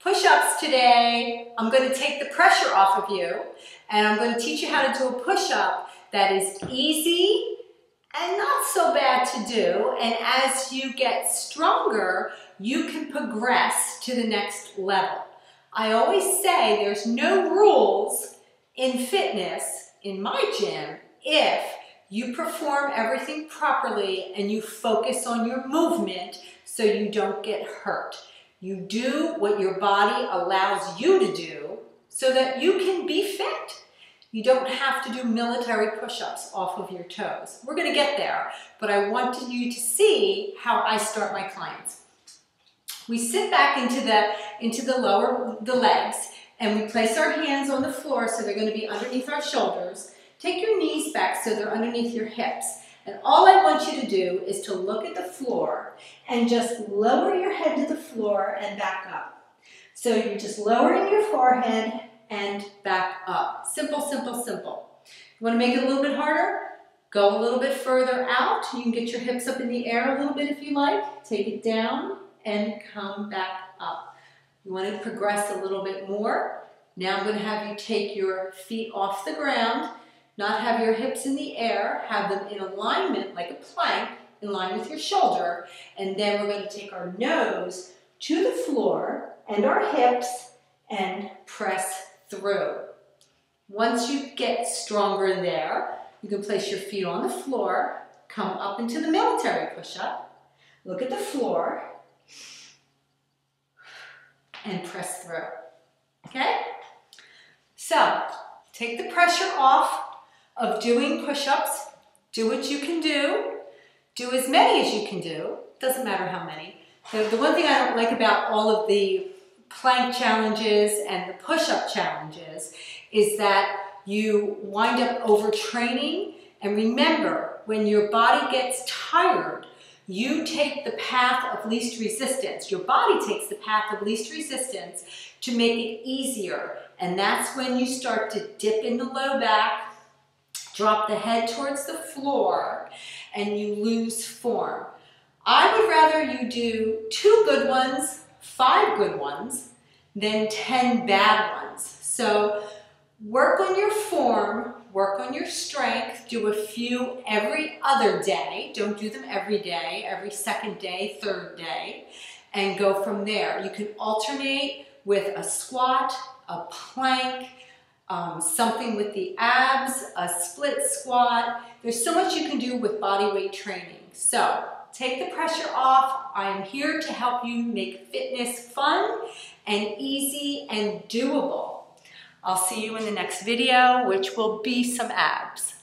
push-ups today. I'm going to take the pressure off of you and I'm going to teach you how to do a push-up that is easy and not so bad to do. And as you get stronger, you can progress to the next level. I always say there's no rules in fitness in my gym if you perform everything properly and you focus on your movement so you don't get hurt. You do what your body allows you to do so that you can be fit. You don't have to do military push-ups off of your toes. We're gonna get there, but I wanted you to see how I start my clients. We sit back into the, into the lower, the legs, and we place our hands on the floor so they're gonna be underneath our shoulders. Take your knees back so they're underneath your hips. And all I want you to do is to look at the floor and just lower your head to the floor and back up. So you're just lowering your forehead and back up. Simple, simple, simple. You want to make it a little bit harder? Go a little bit further out. You can get your hips up in the air a little bit if you like. Take it down and come back up. You want to progress a little bit more. Now I'm going to have you take your feet off the ground not have your hips in the air, have them in alignment like a plank, in line with your shoulder, and then we're going to take our nose to the floor and our hips and press through. Once you get stronger there, you can place your feet on the floor, come up into the military push-up, look at the floor, and press through. Okay? So, take the pressure off of doing push-ups. Do what you can do. Do as many as you can do. Doesn't matter how many. The, the one thing I don't like about all of the plank challenges and the push-up challenges is that you wind up overtraining. And remember, when your body gets tired, you take the path of least resistance. Your body takes the path of least resistance to make it easier. And that's when you start to dip in the low back, Drop the head towards the floor and you lose form. I would rather you do two good ones, five good ones, than 10 bad ones. So work on your form, work on your strength, do a few every other day. Don't do them every day, every second day, third day, and go from there. You can alternate with a squat, a plank, um, something with the abs, a split squat. There's so much you can do with body weight training. So take the pressure off. I am here to help you make fitness fun and easy and doable. I'll see you in the next video, which will be some abs.